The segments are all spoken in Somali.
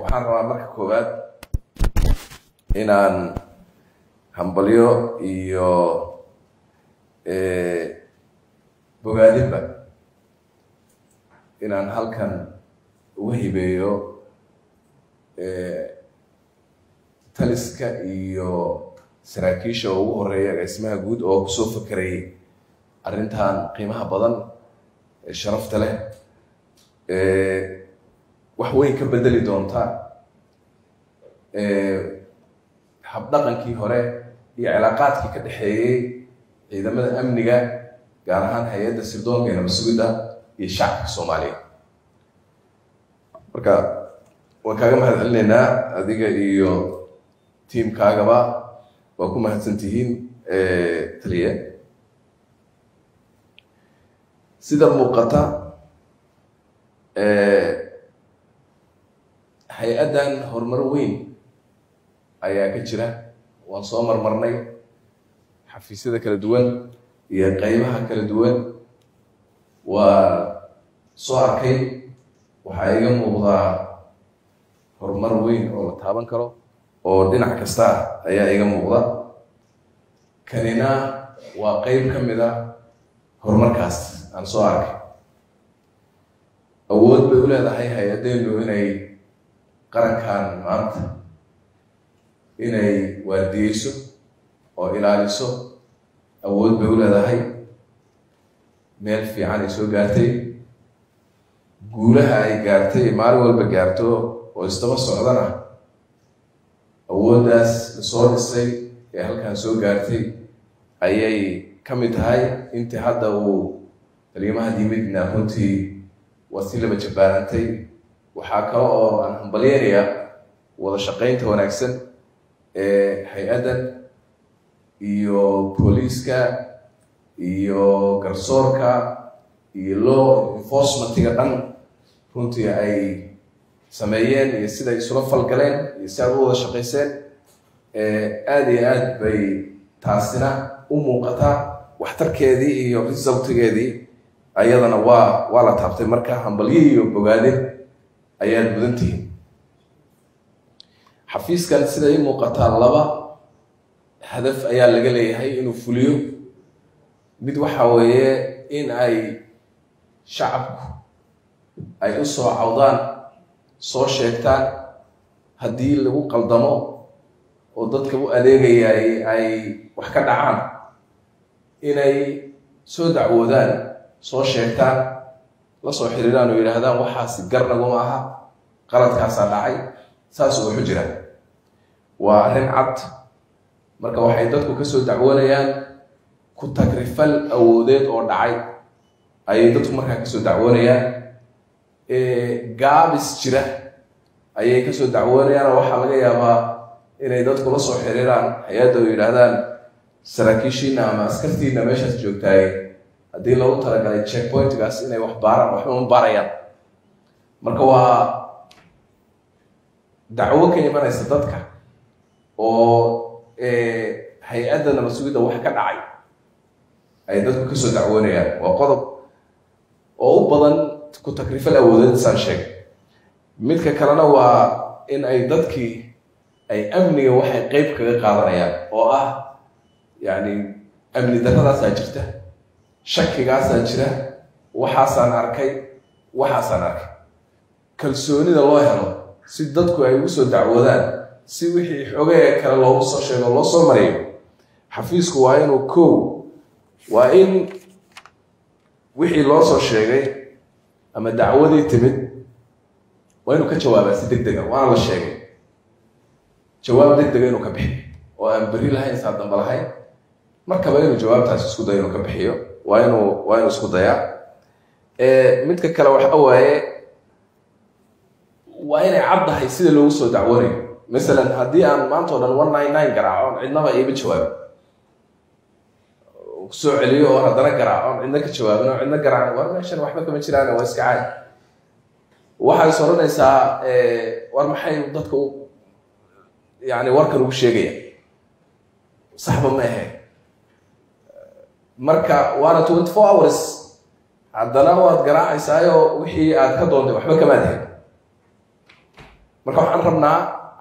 waxaan rabaa marka koowaad inaan hambalyo iyo bogaadinba inaan halkan uga hibeeyo taliska iyo saraakiisha ugu horreeya agaasimaha guud oo ku soo fakerayay arrintan qiimaha badan sharafta leh wax weyn ka bedeli doonta habdhaqankii hore iyo cilaaqaadkii ka dhexeeyey ciidamada amniga gaar ahaan hay'adda sirdoonka ee nabadsugidda iyo shacabka soomaaliya. Marka waan kaaga mahad celinaynaa adiga iyo tiamkaagaba waa ku mahadsan tihiin taliye. Sida muuqata hay'addan horumar weyn ayaa ka jira. Waan soo marmarnay. Xafiisyada kala duwan iyo qeybaha kala duwan waa soo arkay. Waxaa iga muuqdaa horumar weyn oo la taaban karo oo dhinac kasta ah ayaa iga muuqda. Kanina waa qeyb ka mid a horumarkaas aan soo arkay. Awood bay u leedahay hay'addeenu inay qarankan maanta inay waardiyeyso oo ilaaliso awood bay u leedahay. Meel fiican ay soo gaartay. Guulaha ay gaartay maalin walba gaarto oo isdaba socdana awooddaas la soo dhisay ee halkan soo gaartay ayay ka mid tahay. Intii hadda uu taliimaha yimidna runtii waa si laba jabbaarantay waxaa kale oo aan hambalyeynaya wada shaqaynta wanaagsan ee hay'addan iyo booliiska iyo garsoorka iyo law enforcementiga dhan runtii ay sameeyeen iyo siday isula falgaleen iyo si aad u wada shaqayseen aada iyo aad bay taasina u muuqataa waxtarkeedii iyo resultigeedii. Ayadana waa waa la taabtay marka hambalyo iyo bogaadin ayaad mudan tihiin xafiiskan sida ii muuqataa laba hadaf ayaa laga leeyahay inuu fuliyo. Mid waxa weeye in ay shacabku ay u soo cawdaan soo sheegtaan haddii lagu qaldamo oo dadka u adeegayay ay wax ka dhacaan inay soo dacwoodaan soo sheegtaan la soo xiriiraan oo yidhaahdaan waxaasi gar naguma aha qaladkaasaa dhacay saasuu waxu jiraan waa arrin cad. Marka waxay dadku ka soo dacwoonayaan ku tagrifal awoodeed oo dhacay ayay dadku markaa ka soo dacwoonayaan gaabis jira ayay ka soo dacwoonayaan oo waxaa laga yaabaa inay dadku la soo xiriiraan hay'adda oo yidhaahdaan saraakiishiina ama askartiina meeshaas joogtaay haddii lagu talagalay checkpointgaas inay wax baaraan waxba baarayaan. Marka waa dacwo ka imanaysa dadka oo hay'adda nabadsugidda wax ka dhacay ay dadku ka soo dacwoonayaan. Waa qodob oo u badan ku takrifal awoodeed saan sheegay. Midka kalena waa in ay dadkii ay amniga waxay qeyb kaga qaadanayaan oo ah yacni amni darradaasaa jirta shakigaasaa jira waxaasaan arkay waxaasaan arkay. Kalsoonida loo helo si dadku ay ugu soo dacwoodaan si wixii xogee kale loogu soo sheego loo soo mariyo xafiisku waa inuu kow waa in wixii loo soo sheegay ama dacwadii timid waa inuu ka jawaabaa si deg dega waana la sheegay. Jawaab deg dega inuu ka bixiyo oo aan berri lahayn saa damba lahayn markaba inuu jawaabtaas isku dayo inuu ka bixiyo waa inuu waa inuu isku dayaa midka kale waxa waaye waa inay caddahay sida loogu soo dacwoonayo masalan haddii aan maanta o dhan one nine nine garaacoon cidnaba iiba jawaabin. Kusoo celiyo oo haddana garaacoon cidna ka jawaabin oo cidna garaacan war meeshan waxba kama jiraan waa iska caadi. Waxay is odhanaysaa war maxay dadka yani warkan ugu sheegaya? Saxba ma ahayn marka waana twenty four hours haddana waad garaacaysaayo wixii aad ka doontay waxba kamaad helin marka waxaan rabnaa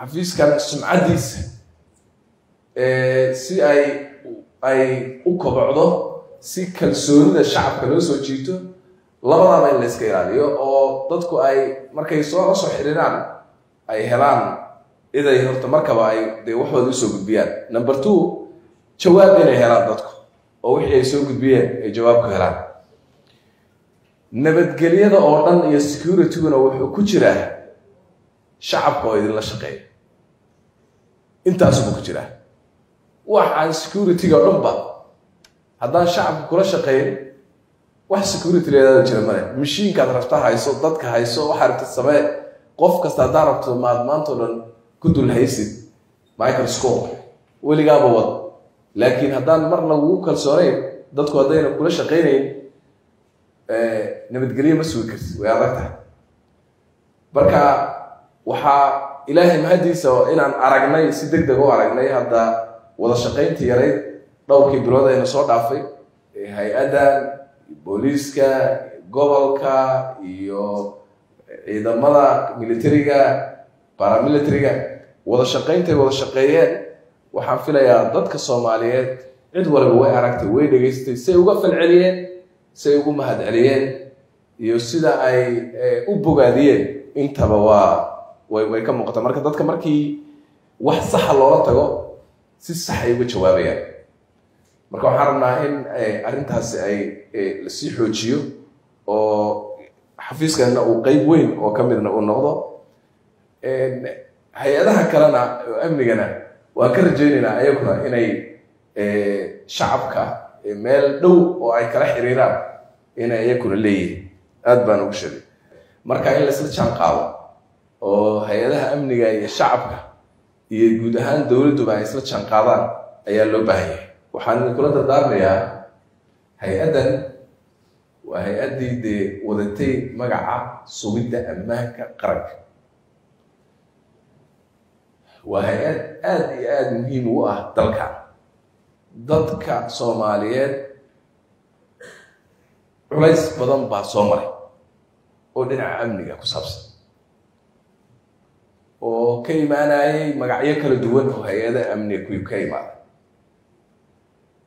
xafiiskan sumcaddiisa si ay ay u kobocdo si kalsoonida shacabka loo soo jiito labadaba in la iska ilaaliyo oo dadku ay markay soo la soo xiriiraan ay helaan iday horta markaba ay dee waxooda u soo gudbiyaan. Number two jawaab inay helaan dadku oo wixii ay soo gudbiyeen ay jawaab ku helaan. Nabadgelyada oo dhan iyo securityguna wuxuu ku jiraa shacabka oo idinla shaqeeya. Intaasubuu ku jiraa. Waxaan security-ga o dhanba haddaan shacabka kula shaqeyn wax security leedaada jira male mashiinkaad rabta hayso dadka hayso waxaa rabta samee qof kasta haddaa rabto maad maantao dhan ku dul haysid. Microscope weligaaba wad laakiin haddaan mar lagugu kalsoonayn dadku haddayna kula shaqaynayn nabadgelyo ma sugi kartid way adag tahay marka waxaa ilaahay mahadiisa inaan aragnay si deg deg u aragnay hadda wada shaqayntii yarayd dhowrkii bilood ayna soo dhaafay hay'addan booliiska gobolka iyo ciidamada militariga baramilitariga wada shaqayntay wada shaqeeyeen waxaan filayaa dadka soomaaliyeed cid waliba way aragtay way dhegaystay say uga falceliyeen say ugu mahad celiyeen iyo sida ay u bogaadiyeen. Intaba waa way ka muuqata marka dadka markii wax saxa loola tago si sax ay uga jawaabayaan. Marka waxaan rabnaa in arrintaasi ay la sii xoojiyo oo xafiiskanna uu qeyb weyn oo ka midna uu noqdo. Hay'adaha kalena oo amnigana waan ka rajaynaynaa ayaguna inay shacabka meel dhow oo ay kala xiriiraan inay iyaguna leeyihiin aada baan ugu sheegay. Marka in laisla jaan qaado oo hay'adaha amniga iyo shacabka iyo guud ahaan dowladduba ay isla jaan qaadaan ayaa loo baahan yahay. Waxaan idinkula dardaarmayaa hay'addan waa hay'addii dee wadatay magaca sugidda ammaanka qaranka waa hay'ad aada iyo aada muhiim u ah dalka. Dadka soomaaliyeed culays badan baa soo maray oo dhinaca amniga ku saabsan. Oo ka imaanayay magacyo kala duwan oo hay'ada amniga ku ka imaada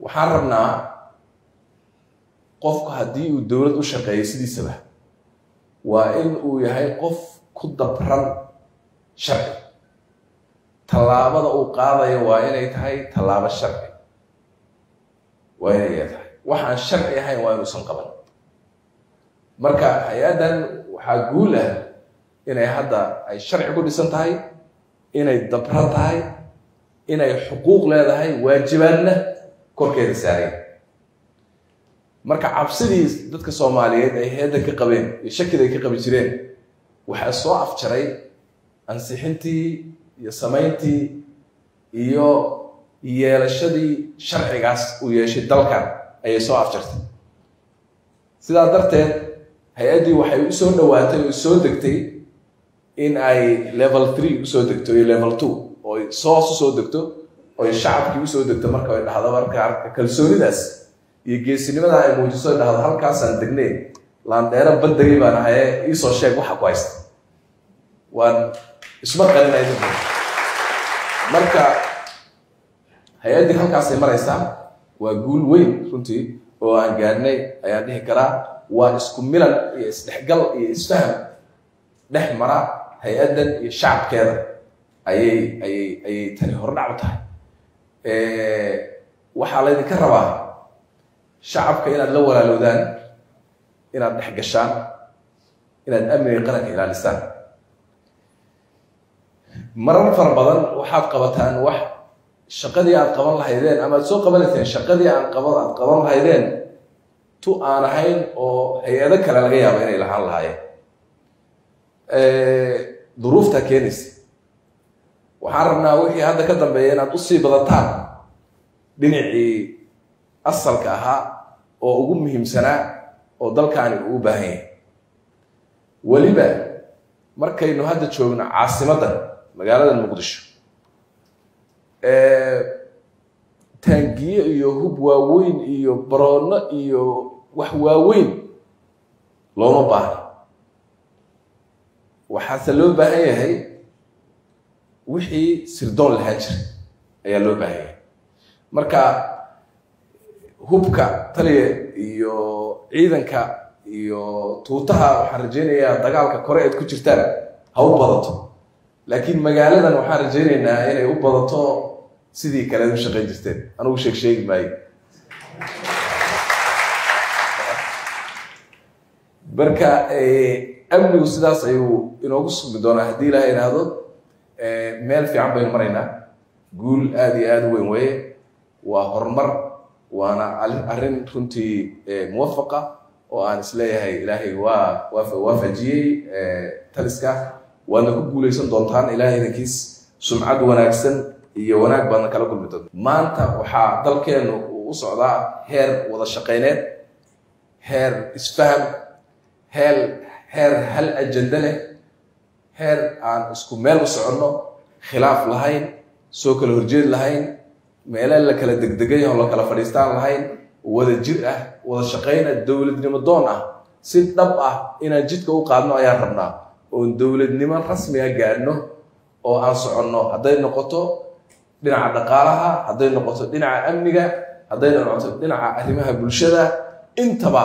waxaan rabnaa qofku haddii uu dowlad u shaqeeyo sidiisaba waa in uu yahay qof ku dabran sharci tallaabada uu qaadayo waa inay tahay tallaabo sharci. Waa inay tahay waxaan sharci ahayn waa inuusan qaban. Marka hay'addan waxaa guul ah inay hadda ay sharci ku dhisan tahay inay dabran tahay inay xuquuq leedahay waajibaadna korkeeda saareen. Marka cabsidii dadka soomaaliyeed ay heeddan ka qabeen iyo shakida ay ka qabi jireen waxaa soo afjaray ansixintii iyo samayntii iyo yeelashadii sharcigaas uu yeeshay dalkan ayay soo afjartay. Sidaa darteed hay'addii waxay u soo dhowaatay oo soo degtay in ay level three u soo degto iyo level two oo soos u soo degto oy shacabkii u soo degto marka ay dhahdo marka kalsoonidaas iyo geesinimada ay muujiso dhahdo halkaasaan degnay laandheero baddegay baan ahaye iisoo sheeg waxa ku haysta waan isma qalinay marka hay'addii halkaasay maraysaa waa guul weyn runtii oo aan gaadhnay ayaan dhihi karaa waa isku milan iyo isdhexgal iyo isfaham dhex mara hay'addan iyo shacabkeeda. Ayay ayay ayay tani hordhac u tahay. Waxaa laydinka rabaa shacabka inaad la walaalowdaan inaad dhex gashaan inaad amniga qaranka ilaalisaan marar fara badan waxaad qabataan wax shaqadii aad qaban lahaydeen ama ad soo qabanayseen shaqadii aan qaban aad qaban lahaydeen tu aan ahayn oo hay'ado kale laga yaabo inay lahaan lahaayeen. Duruuftaa keenaysa. Waxaan rabnaa wixii hadda ka dambeeya inaad u sii badataan dhinacii asalka ahaa oo ugu muhiimsanaa oo dalkaani uu baahan yahay weliba markaynu hadda joogno caasimadda magaalada muqdisho. Taangiye iyo hub waaweyn iyo baroonno iyo wax waaweyn looma baahno waxaase loo baahan yahay wixii sirdoon lahaan jiray ayaa loo baahanya marka hubka taliya iyo ciidanka iyo tuutaha waxaan rajaynayaa dagaalka kore eed ku jirtaan ha u badato laakiin magaaladan waxaan rajaynaynaa inay u badato sidii kale u shaqayn jirteen. Anugu sheeg sheegi maayo. Marka amnigu sidaas ayuu inoogu sugmi doonaa. Haddii ilaha idhaahdo meel fiican baynu maraynaa. Guul aada iyo aada u weyn weeye. Waa horumar waana arrin runtii muwafaqa oo aan is leeyahay. Ilaahay waa waafajiyey taliska waadna ku guulaysan doontaan ilahay idankiis sumcad wanaagsan iyo wanaag baadna kala kulmi doonta maanta waxaa dalkeenu uu u socdaa heer wada shaqayneed heer isfaham heel heer hal ajando leh heer aan isku meel u soconno khilaaf lahayn soo kala horjeed lahayn meele la kala degdegay oo la kala fadhiistaan lahayn wada jir ah wada shaqayna dowladnimo doon ah si dhab ah inaan jidka u qaadno ayaan rabnaa oon dowladnimo rasmiga gaadhno oo aan soconno. Hadday noqoto dhinaca dhaqaalaha hadday noqoto dhinaca amniga hadday noqoto dhinaca arrimaha bulshada intaba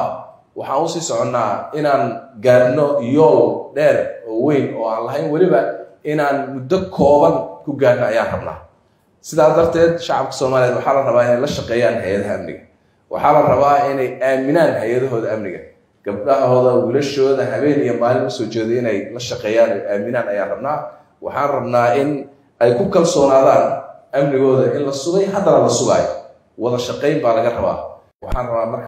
waxaan u sii soconnaa inaan gaadhno yool dheer oo weyn oo aan lahayn weliba inaan muddo kooban ku gaadhno ayaan rabnaa. Sidaa darteed shacabka soomaaliyeed waxaa la rabaa inay la shaqeeyaan hay'adaha amniga. Waxaa la rabaa inay aaminaan hay'adahooda amniga gabdhahooda wiilashooda habeen iyo maalin u soo jeeda inay la shaqeeyaan ay aaminaan ayaan rabnaa. Waxaan rabnaa in ay ku kalsoonaadaan amnigooda in la sugay haddana la sugaayo wada shaqayn baa laga rabaa. Waxaan rabaa marka